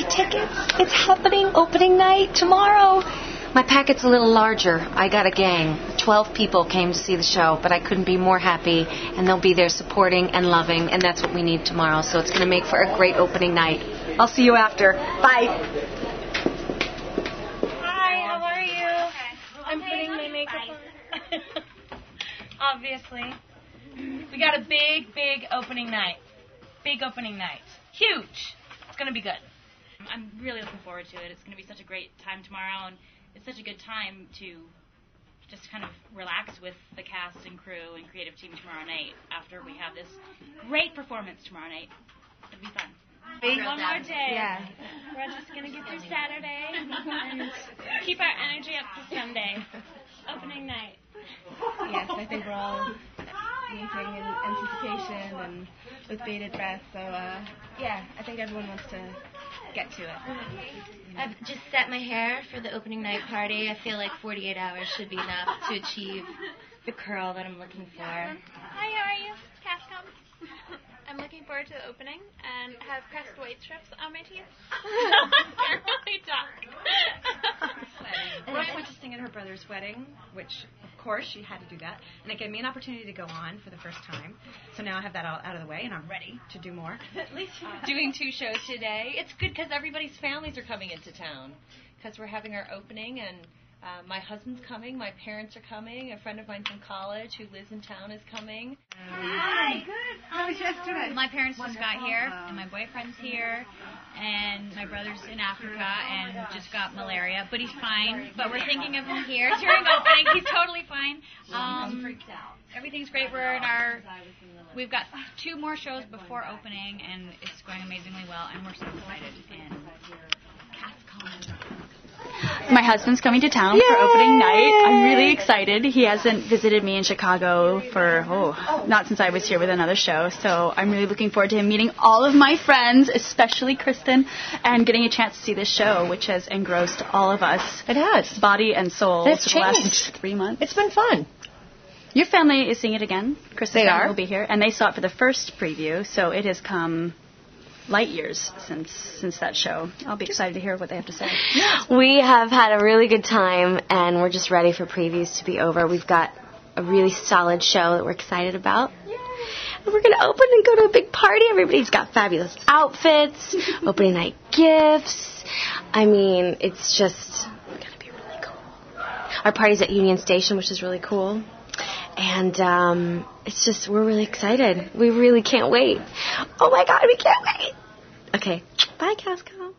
tickets. It's happening opening night tomorrow. My packet's a little larger. I got a gang. Twelve people came to see the show, but I couldn't be more happy, and they'll be there supporting and loving, and that's what we need tomorrow. So it's going to make for a great opening night. I'll see you after. Bye. Hi, how are you? I'm putting my makeup on. Obviously. We got a big, big opening night. Big opening night. Huge. It's going to be good. I'm really looking forward to it. It's going to be such a great time tomorrow, and it's such a good time to just kind of relax with the cast and crew and creative team tomorrow night after we have this great performance tomorrow night. It'll be fun. One more day. Yeah. We're just going to get through Saturday and keep our energy up to Sunday. Opening night. Yes, I think we're all waiting in anticipation and with bated breath. So, uh, yeah, I think everyone wants to get to it. I've just set my hair for the opening night party. I feel like 48 hours should be enough to achieve the curl that I'm looking for. Hi, how are you? Castcom. I'm looking forward to the opening and have pressed white strips on my teeth. Can't really talk. Brother's wedding, which of course she had to do that, and it gave me an opportunity to go on for the first time. So now I have that all out of the way, and I'm ready to do more. At least uh, doing two shows today. It's good because everybody's families are coming into town because we're having our opening and uh, my husband's coming, my parents are coming, a friend of mine from college who lives in town is coming. Hi, good. How was yesterday? My parents just got here, and my boyfriend's here, and my brother's in Africa and just got malaria, but he's fine. But we're thinking of him here during opening. He's totally fine. Um, everything's great. We're in our. We've got two more shows before opening, and it's going amazingly well, and we're so excited. And My husband's coming to town for opening night. I'm really excited. He hasn't visited me in Chicago for, oh, not since I was here with another show. So I'm really looking forward to him meeting all of my friends, especially Cristin, and getting a chance to see this show, which has engrossed all of us. It has. Body and soul It's for the last changed. three months. It's been fun. Your family is seeing it again. Cristin They are. will be here, and they saw it for the first preview, so it has come light years since since that show. I'll be excited to hear what they have to say. We have had a really good time, and we're just ready for previews to be over. We've got a really solid show that we're excited about. And we're going to open and go to a big party. Everybody's got fabulous outfits, opening night gifts. I mean, it's just going to be really cool. Our party's at Union Station, which is really cool. And um, it's just, we're really excited. We really can't wait. Oh my God, we can't wait. Okay, bye, Castcom.